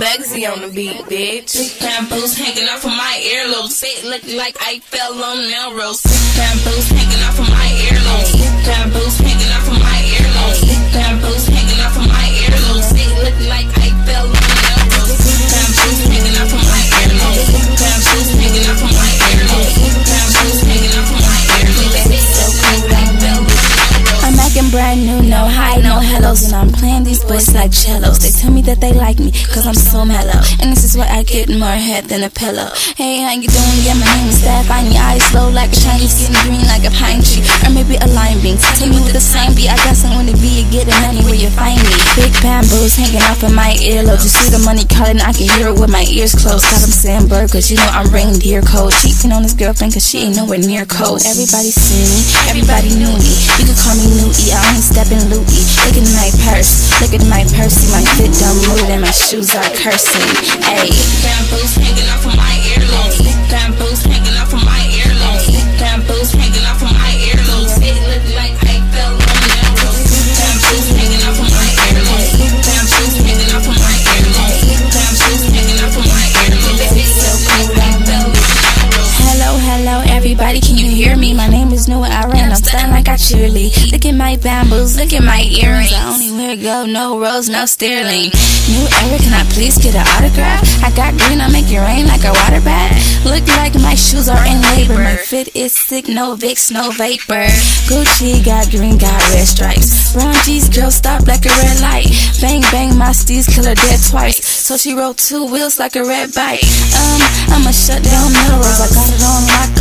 Bugsy on the beat, bitch. Bamboos hanging off of my earlobe. Sit looking like I fell on Melrose. Bamboos hanging off of my earlobe. Bamboos hanging off of my earlobe. Bamboos hanging off of my earlobe. Sit looking like I fell on Melrose. Bamboos hanging off of my earlobe. Bamboos hanging off of my earlobe. Bamboos hanging off of my earlobe. Like I fell on Melrose. I'm acting brand new, no high, and I'm playing these boys like cellos. They tell me that they like me, cause I'm so mellow. And this is why I get more head than a pillow. Hey, how you doing? Yeah, my name is Steph. I your eyes slow like a Chinese, green like a pine tree. Or maybe a lime bean. Tell me with the same beat, I got someone to be, you getting money where you find me. Big bamboos hanging off of my earlobe. You see the money calling, I can hear it with my ears closed. Got them saying burgers, you know I'm reindeer cold. Cheating on his girlfriend, cause she ain't nowhere near cold. Everybody see me, everybody knew me. You can call me Newty, I only don't move and my shoes are cursing. Ayy. Bamboos hanging off of my earlobe. Bamboos hanging off of my earlobe. Bamboos hanging off of my earlobe. Sit looking like I fell on Melrose. Bamboos hanging off of my earlobe. Bamboos hanging off of my earlobe. Bamboos hanging off of my earlobe. Sit looking like I fell on Melrose. Hello, hello, everybody, can you hear me? My name is Noah Iran, I'm standing like I cheerlead. Look at my bamboos, look at my earrings. Only no rose, no sterling. New era, can I please get an autograph? I got green, I make it rain like a water bath. Look like my shoes are in labor. My fit is sick, no Vicks, no vapor. Gucci got green, got red stripes. Brown G's, girl, stop like a red light. Bang, bang, my steez, kill her dead twice. So she rode two wheels like a red bike. Um, I'ma shut down Melrose, I got it on lock.